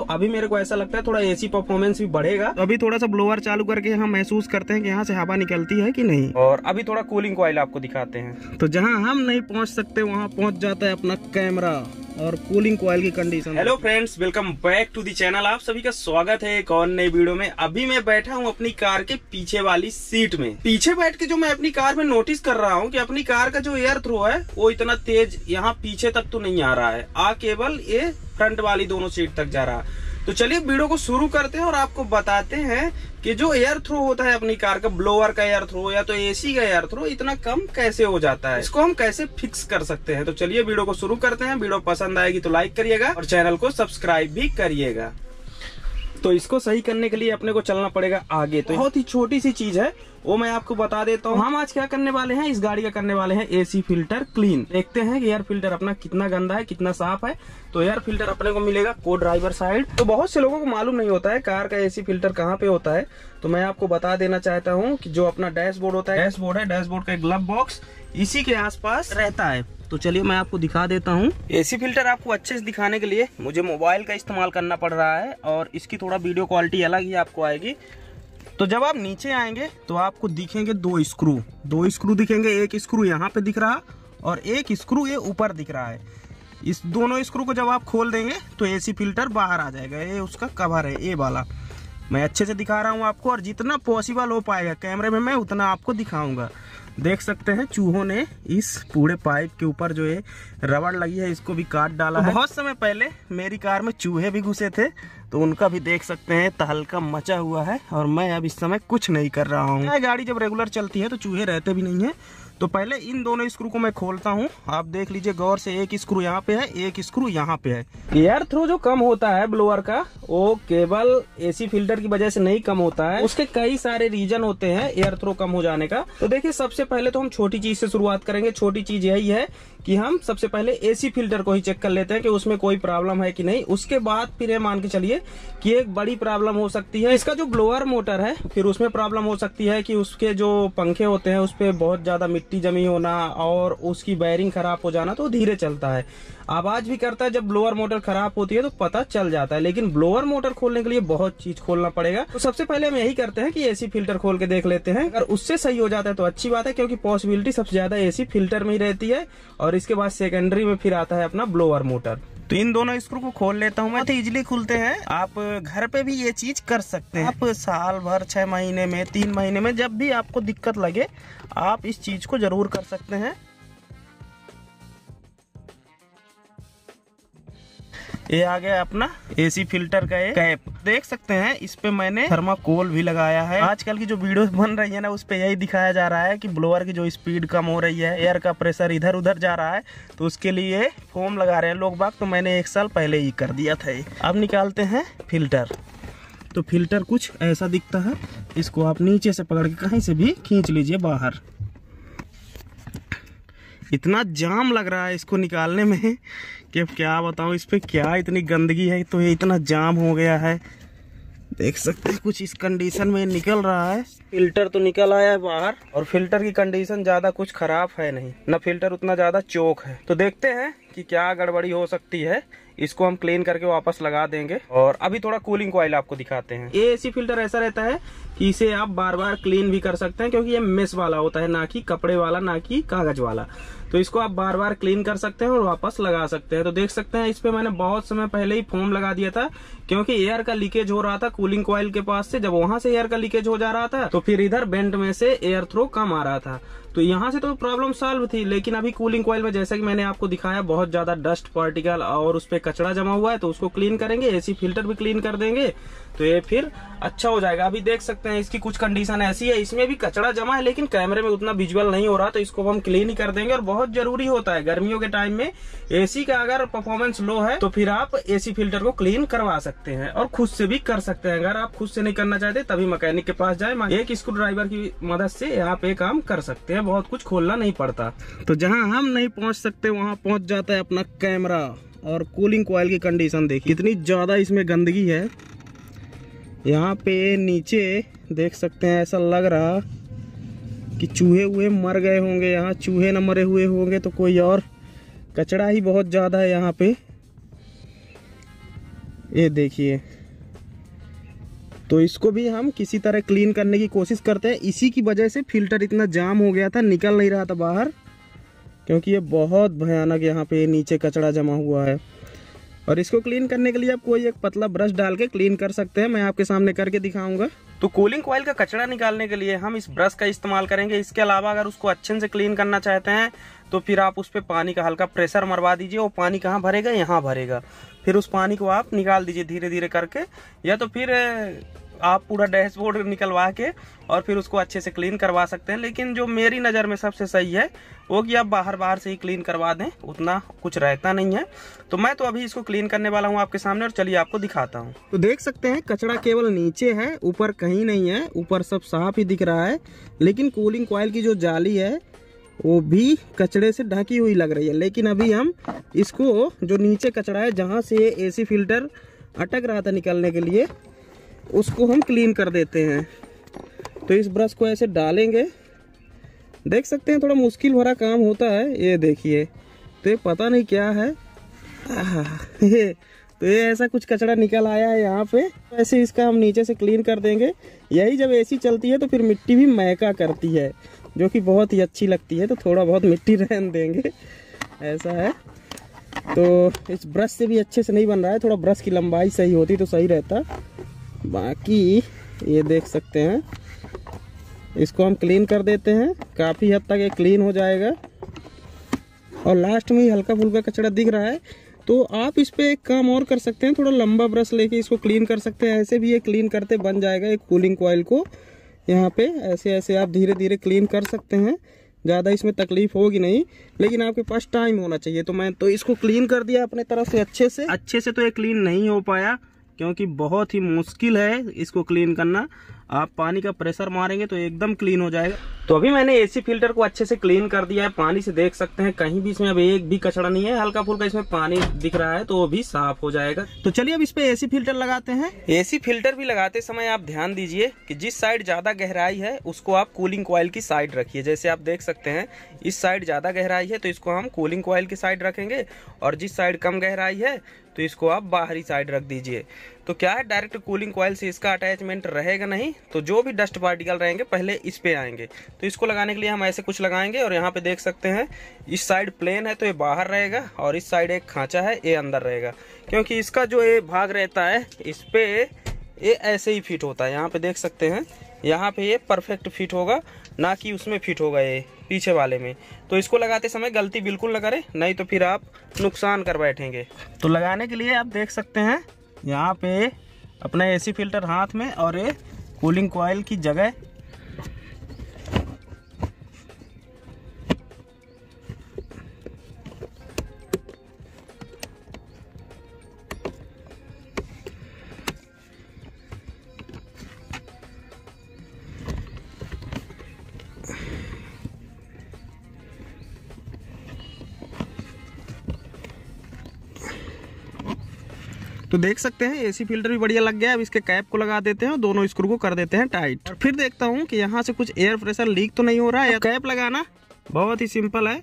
तो अभी मेरे को ऐसा लगता है थोड़ा एसी परफॉर्मेंस भी बढ़ेगा। तो अभी थोड़ा सा ब्लोअर चालू करके हम महसूस करते हैं कि यहाँ से हवा निकलती है कि नहीं। और अभी थोड़ा कूलिंग कॉइल आपको दिखाते हैं। तो जहाँ हम नहीं पहुँच सकते वहाँ पहुँच जाता है अपना कैमरा और कूलिंग कॉइल की condition hello friends welcome back to the channel आप सभी का स्वागत है एक और नई वीडियो में। अभी मैं बैठा हूँ अपनी कार के पीछे वाली सीट में। पीछे बैठ के जो मैं अपनी कार में नोटिस कर रहा हूँ कि अपनी कार का जो एयर थ्रो है वो इतना तेज यहाँ पीछे तक तो नहीं आ रहा है। आ केवल ये फ्रंट वाली दोनों सीट तक जा रहा। तो चलिए वीडियो को शुरू करते हैं और आपको बताते हैं कि जो एयर थ्रो होता है अपनी कार का ब्लोअर का एयर थ्रो या तो एसी का एयर थ्रो इतना कम कैसे हो जाता है? इसको हम कैसे फिक्स कर सकते हैं? तो चलिए वीडियो को शुरू करते हैं। वीडियो पसंद आएगी तो लाइक करिएगा और चैनल को सब्सक्राइब भी करिएगा। तो इसको सही करने के लिए अपने को चलना पड़ेगा आगे। तो बहुत ही छोटी सी चीज़ है, वो मैं आपको बता देता हूँ। हम आज क्या करने वाले हैं? इस गाड़ी का करने वाले हैं एसी फ़िल्टर क्लीन देखते हैं कि एयर फ़िल्टर अपना कितना गंदा है, कितना साफ़ है। तो एयर फ़िल्टर अपने को मिलेगा को ड्राइवर साइड तो बहुत से लोगों को मालूम नहीं होता है, कार का एसी फ़िल्टर कहाँ पे होता है। तो मैं आपको बता देना चाहता हूँ कि जो अपना डैशबोर्ड होता है डैशबोर्ड है डैशबोर्ड का एक ग्लव बॉक्स इसी के आसपास रहता है। तो चलिए मैं आपको दिखा देता हूँ। एसी फ़िल्टर आपको अच्छे से दिखाने के लिए मुझे मोबाइल का इस्तेमाल करना पड़ रहा है और इसकी थोड़ा वीडियो क्वालिटी अलग ही आपको आएगी। तो जब आप नीचे आएँगे तो आपको दिखेंगे दो स्क्रू। दो स्क्रू दिखेंगे, एक स्क्रू यहाँ पे दिख रहा और एक स्क्रू ये ऊपर दिख रहा है। इस दोनों स्क्रू को जब आप खोल देंगे तो एसी फ़िल्टर बाहर आ जाएगा। ये उसका कवर है, ये वाला। मैं अच्छे से दिखा रहा हूँ आपको और जितना पॉसिबल हो पाएगा, कैमरे में मैं उतना आपको दिखाऊँगा। देख सकते हैं चूहों ने इस पूरे पाइप के ऊपर जो है रबड़ लगी है इसको भी काट डाला तो है। बहुत समय पहले मेरी कार में चूहे भी घुसे थे तो उनका भी देख सकते हैं तहलका मचा हुआ है और मैं अब इस समय कुछ नहीं कर रहा हूँ। गाड़ी जब रेगुलर चलती है तो चूहे रहते भी नहीं है। तो पहले इन दोनों स्क्रू को मैं खोलता हूँ। आप देख लीजिए, गौर से एक स्क्रू यहाँ पे है, एक स्क्रू यहाँ पे है। एयर थ्रो जो कम होता है ब्लोअर का, वो केवल एसी फ़िल्टर की वजह से नहीं कम होता है। उसके कई सारे रीजन होते हैं एयर थ्रो कम हो जाने का। तो देखिए, सबसे पहले तो हम छोटी चीज़ से शुरुआत करेंगे। छोटी चीज़ यही है कि हम सबसे पहले एसी फ़िल्टर को ही चेक कर लेते हैं कि उसमें कोई प्रॉब्लम है कि नहीं। उसके बाद फिर ये मान के चलिए कि एक बड़ी प्रॉब्लम हो सकती है। इसका जो ब्लोअर मोटर है, फिर उसमें प्रॉब्लम हो सकती है कि उसके जो पंखे होते हैं, उस पर बहुत ज़्यादा मिट्टी जमी होना और उसकी बैरिंग खराब हो जाना तो धीरे चलता है। आवाज़ भी करता है, जब ब्लोअर मोटर खराब होती है तो पता चल जाता है, लेकिन ब्लोअर मोटर खोलने के लिए बहुत चीज़ खोलना पड़ेगा। तो सबसे पहले हम यही करते हैं कि एसी फ़िल्टर खोल के देख लेते हैं। अगर उससे सही हो जाता है तो अच्छी बात है, क्योंकि पॉसिबिलिटी सबसे ज़्यादा एसी फ़िल्टर में ही रहती है, और इसके बाद सेकेंडरी में फिर आता है अपना ब्लोअर मोटर तो इन दोनों स्क्रू को खोल लेता हूँ बहुत इजिली खुलते हैं। आप घर पे भी ये चीज़ कर सकते हैं। आप साल भर छह महीने में तीन महीने में जब भी आपको दिक्कत लगे आप इस चीज़ को ज़रूर कर सकते हैं। ये आ गया अपना एसी फ़िल्टर का एक कैप देख सकते हैं, इस पे मैंने थर्माकोल भी लगाया है। आजकल की जो वीडियो बन रही है ना, उस पे यही दिखाया जा रहा है कि ब्लोअर की जो स्पीड कम हो रही है एयर का प्रेशर इधर उधर जा रहा है तो उसके लिए फोम लगा रहे हैं लोग बाग तो मैंने एक साल पहले ही कर दिया था अब निकालते हैं फ़िल्टर तो फ़िल्टर कुछ ऐसा दिखता है, इसको आप नीचे से पकड़ के कहीं से भी खींच लीजिए बाहर। इतना जाम लग रहा है इसको निकालने में कि अब क्या बताऊँ, इस पर क्या इतनी गंदगी है तो ये इतना जाम हो गया है। देख सकते हैं, कुछ इस कंडीशन में निकल रहा है। फ़िल्टर तो निकल आया है बाहर, और फ़िल्टर की कंडीशन ज़्यादा कुछ खराब है नहीं। न फ़िल्टर उतना ज़्यादा चौक है। तो देखते हैं कि क्या गड़बड़ी हो सकती है। इसको हम क्लीन करके वापस लगा देंगे। और अभी थोड़ा कूलिंग ऑयल आपको दिखाते हैं। ये एसी फ़िल्टर ऐसा रहता है कि इसे आप बार बार क्लीन भी कर सकते हैं, क्योंकि ये मेस वाला होता है, ना कि कपड़े वाला, ना कि कागज़ वाला। तो इसको आप बार बार क्लीन कर सकते हैं और वापस लगा सकते हैं। तो देख सकते हैं, इस पे मैंने बहुत समय पहले ही फोम लगा दिया था, क्योंकि एयर का लीकेज हो रहा था कूलिंग कॉयल के पास से। जब वहाँ से एयर का लीकेज हो जा रहा था तो फिर इधर बेंट में से एयर थ्रो कम आ रहा था। तो यहाँ से तो प्रॉब्लम सॉल्व थी, लेकिन अभी कूलिंग कॉयल में जैसा कि मैंने आपको दिखाया, बहुत ज़्यादा डस्ट पार्टिकल और उस पर कचरा जमा हुआ है तो उसको क्लीन करेंगे एसी फ़िल्टर भी क्लीन कर देंगे। तो ये फिर अच्छा हो जाएगा। अभी देख सकते हैं, इसकी कुछ कंडीशन ऐसी है, इसमें भी कचरा जमा है, लेकिन कैमरे में उतना विजुअल नहीं हो रहा तो इसको हम क्लीन ही कर देंगे और बहुत ज़रूरी होता है। गर्मियों के टाइम में एसी का अगर परफॉर्मेंस लो है तो फिर आप एसी फ़िल्टर को क्लीन करवा सकते हैं और खुद से भी कर सकते हैं। अगर आप खुद से नहीं करना चाहते, तभी मैकेनिक के पास जाए। एक स्क्रू ड्राइवर की मदद से आप ये काम कर सकते हैं, बहुत कुछ खोलना नहीं पड़ता। तो जहाँ हम नहीं पहुँच सकते, वहाँ पहुँच जाता है अपना कैमरा और कूलिंग कॉयल की कंडीशन देखिए। कितनी ज़्यादा इसमें गंदगी है। यहाँ पे नीचे देख सकते हैं, ऐसा लग रहा कि चूहे हुए मर गए होंगे। यहाँ चूहे न मरे हुए होंगे तो कोई और कचरा ही बहुत ज़्यादा है यहाँ पे। ये देखिए। तो इसको भी हम किसी तरह क्लीन करने की कोशिश करते हैं। इसी की वजह से फ़िल्टर इतना जाम हो गया था, निकल नहीं रहा था बाहर, क्योंकि ये बहुत भयानक यहाँ पे नीचे कचरा जमा हुआ है। और इसको क्लीन करने के लिए आप कोई एक पतला ब्रश डाल के क्लीन कर सकते हैं। मैं आपके सामने करके दिखाऊँगा। तो कूलिंग कॉइल का कचरा निकालने के लिए हम इस ब्रश का इस्तेमाल करेंगे। इसके अलावा अगर उसको अच्छे से क्लीन करना चाहते हैं तो फिर आप उस पर पानी का हल्का प्रेशर मरवा दीजिए। वो पानी कहाँ भरेगा? यहाँ भरेगा। फिर उस पानी को आप निकाल दीजिए धीरे धीरे करके। या तो फिर आप पूरा डैशबोर्ड निकलवा के और फिर उसको अच्छे से क्लीन करवा सकते हैं। लेकिन जो मेरी नज़र में सबसे सही है, वो कि आप बाहर बाहर से ही क्लीन करवा दें, उतना कुछ रहता नहीं है। तो मैं तो अभी इसको क्लीन करने वाला हूँ आपके सामने और चलिए आपको दिखाता हूँ। तो देख सकते हैं, कचरा केवल नीचे है, ऊपर कहीं नहीं है, ऊपर सब साफ़ ही दिख रहा है। लेकिन कूलिंग कॉयल की जो जाली है, वो भी कचड़े से ढकी हुई लग रही है। लेकिन अभी हम इसको, जो नीचे कचरा है, जहाँ से एसी फ़िल्टर अटक रहा था निकलने के लिए उसको हम क्लीन कर देते हैं। तो इस ब्रश को ऐसे डालेंगे। देख सकते हैं, थोड़ा मुश्किल भरा काम होता है, ये देखिए। तो ये पता नहीं क्या है। ये तो ये ऐसा कुछ कचरा निकल आया है यहाँ पे। ऐसे इसका हम नीचे से क्लीन कर देंगे। यही जब एसी चलती है तो फिर मिट्टी भी महका करती है, जो कि बहुत ही अच्छी लगती है। तो थोड़ा बहुत मिट्टी रहन देंगे। ऐसा है। तो इस ब्रश से भी अच्छे से नहीं बन रहा है। थोड़ा ब्रश की लंबाई सही होती तो सही रहता। बाकी ये देख सकते हैं। इसको हम क्लीन कर देते हैं। काफ़ी हद तक ये क्लीन हो जाएगा। और लास्ट में ही हल्का फुल्का कचरा दिख रहा है। तो आप इस पर एक काम और कर सकते हैं। थोड़ा लंबा ब्रश लेके इसको क्लीन कर सकते हैं। ऐसे भी ये क्लीन करते बन जाएगा एक कूलिंग कोयल को। यहाँ पे ऐसे ऐसे आप धीरे धीरे क्लीन कर सकते हैं। ज़्यादा इसमें तकलीफ़ होगी नहीं। लेकिन आपके पास टाइम होना चाहिए। तो मैं तो इसको क्लीन कर दिया अपने तरफ़ से अच्छे से। अच्छे से तो ये क्लीन नहीं हो पाया। क्योंकि बहुत ही मुश्किल है इसको क्लीन करना। आप पानी का प्रेशर मारेंगे तो एकदम क्लीन हो जाएगा। तो अभी मैंने एसी फ़िल्टर को अच्छे से क्लीन कर दिया है, पानी से देख सकते हैं, कहीं भी इसमें अब एक भी कचरा नहीं है, हल्का फुल्का इसमें पानी दिख रहा है तो वो भी साफ़ हो जाएगा। तो चलिए अब इस पे एसी फ़िल्टर लगाते हैं। एसी फ़िल्टर भी लगाते समय आप ध्यान दीजिए कि जिस साइड ज़्यादा गहराई है, उसको आप कूलिंग कॉयल की साइड रखिए। जैसे आप देख सकते हैं, इस साइड ज़्यादा गहराई है तो इसको हम कूलिंग कॉयल की साइड रखेंगे, और जिस साइड कम गहराई है तो इसको आप बाहरी साइड रख दीजिए। तो क्या है डायरेक्ट कूलिंग कॉयल से इसका अटैचमेंट रहेगा नहीं? तो जो भी डस्ट पार्टिकल रहेंगे, पहले इस पे आएँगे। तो इसको लगाने के लिए हम ऐसे कुछ लगाएँगे और यहाँ पे देख सकते हैं, इस साइड प्लेन है तो ये बाहर रहेगा और इस साइड एक खांचा है, ये अंदर रहेगा। क्योंकि इसका जो ये भाग रहता है, इस पे ये ऐसे ही फिट होता है। यहाँ पे देख सकते हैं, यहाँ पे ये परफेक्ट फिट होगा, ना कि उसमें फिट होगा ये पीछे वाले में। तो इसको लगाते समय गलती बिल्कुल न करें, नहीं तो फिर आप नुकसान कर बैठेंगे। तो लगाने के लिए आप देख सकते हैं यहाँ पे अपना एसी फ़िल्टर हाथ में और ये कूलिंग कोयल की जगह तो देख सकते हैं एसी फ़िल्टर भी बढ़िया लग गया अब इसके कैप को लगा देते हैं दोनों स्क्रू को कर देते हैं टाइट और फिर देखता हूँ कि यहाँ से कुछ एयर प्रेशर लीक तो नहीं हो रहा है। कैप लगाना बहुत ही सिंपल है।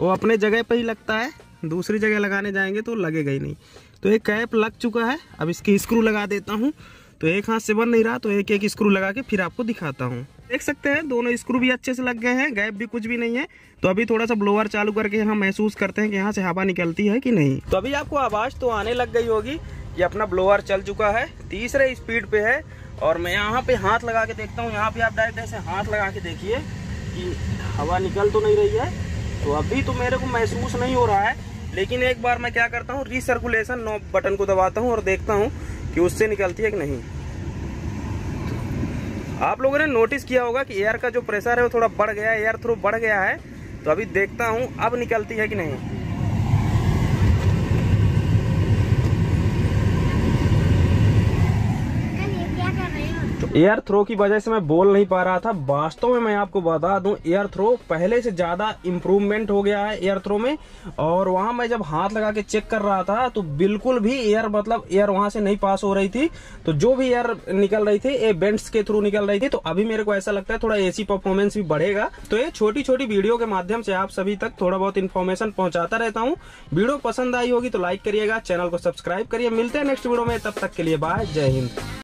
वो अपने जगह पर ही लगता है। दूसरी जगह लगाने जाएँगे तो लगेगा ही नहीं। तो एक कैप लग चुका है। अब इसकी स्क्रू लगा देता हूँ। तो एक हाथ से बन नहीं रहा तो एक एक स्क्रू लगा के फिर आपको दिखाता हूँ। देख सकते हैं, दोनों स्क्रू भी अच्छे से लग गए हैं। गैप भी कुछ भी नहीं है। तो अभी थोड़ा सा ब्लोअर चालू करके यहाँ महसूस करते हैं कि यहाँ से हवा निकलती है कि नहीं। तो अभी आपको आवाज़ तो आने लग गई होगी। ये अपना ब्लोअर चल चुका है, तीसरे स्पीड पे है और मैं यहाँ पे हाथ लगा के देखता हूँ, यहाँ पे आप डायरेक्ट ऐसे हाथ लगा के देखिए कि हवा निकल तो नहीं रही है तो अभी तो मेरे को महसूस नहीं हो रहा है, लेकिन एक बार मैं क्या करता हूँ रिसर्कुलेशन नो बटन को दबाता हूँ और देखता हूँ कि उससे निकलती है कि नहीं। आप लोगों ने नोटिस किया होगा कि एयर का जो प्रेशर है वो थोड़ा बढ़ गया है एयर थ्रू बढ़ गया है तो अभी देखता हूँ अब निकलती है कि नहीं। एयर थ्रो की वजह से मैं बोल नहीं पा रहा था। वास्तव में मैं आपको बता दूँ, एयर थ्रो पहले से ज़्यादा इम्प्रूवमेंट हो गया है एयर थ्रो में। और वहाँ मैं जब हाथ लगा के चेक कर रहा था तो बिल्कुल भी एयर मतलब एयर वहाँ से नहीं पास हो रही थी। तो जो भी एयर निकल रही थी, ये बेंट्स के थ्रू निकल रही थी। तो अभी मेरे को ऐसा लगता है थोड़ा एसी परफॉर्मेंस भी बढ़ेगा। तो ये छोटी छोटी वीडियो के माध्यम से आप सभी तक थोड़ा बहुत इन्फॉर्मेशन पहुंचाता रहता हूँ। वीडियो पसंद आई होगी तो लाइक करिएगा, चैनल को सब्सक्राइब करिए। मिलते हैं नेक्स्ट वीडियो में, तब तक के लिए बाय जय हिंद।